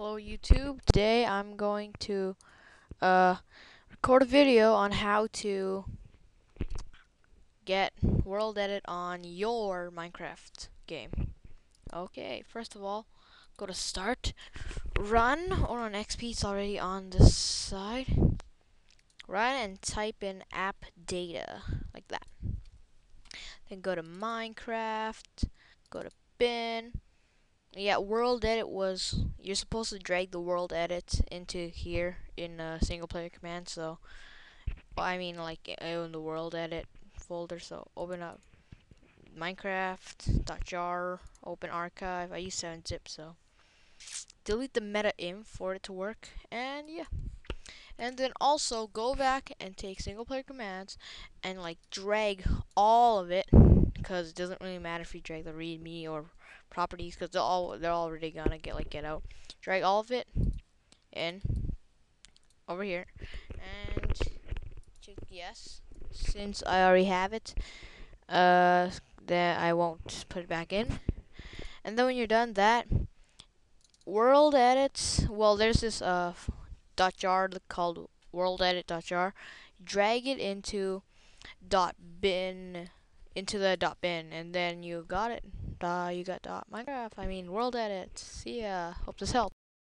Hello YouTube. Today I'm going to uh, record a video on how to get world edit on your Minecraft game. Okay, first of all, go to start, run, or on XP it's already on this side. Run and type in app data, like that. Then go to Minecraft, go to bin, yeah, world edit was you're supposed to drag the world edit into here in a single player command. So, I mean, like in the world edit folder. So open up Minecraft.jar, open archive. I use 7-zip, so delete the meta inf for it to work. And yeah. And then also go back and take single player commands and like drag all of it because it doesn't really matter if you drag the readme or properties because they're all they're already gonna get like get out. Drag all of it in over here and check yes since I already have it. Uh, then I won't put it back in. And then when you're done that, world edits. Well, there's this uh dot jar called world edit dot jar. Drag it into dot bin into the dot bin, and then you got it uh, you got dot Minecraft, I mean World Edit. See ya. Hope this helps.